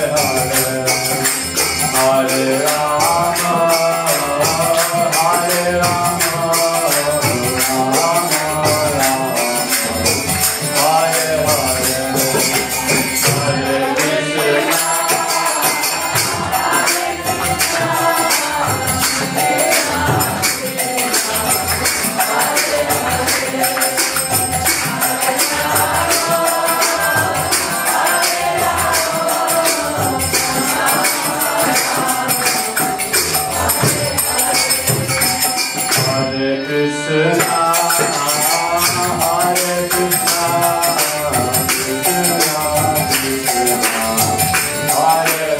Hare Hare Hare Krishna, Hare Krishna. Hare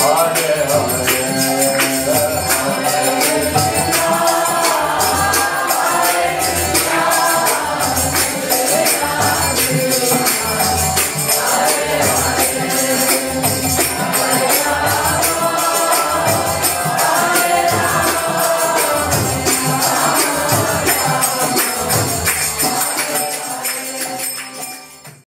Hare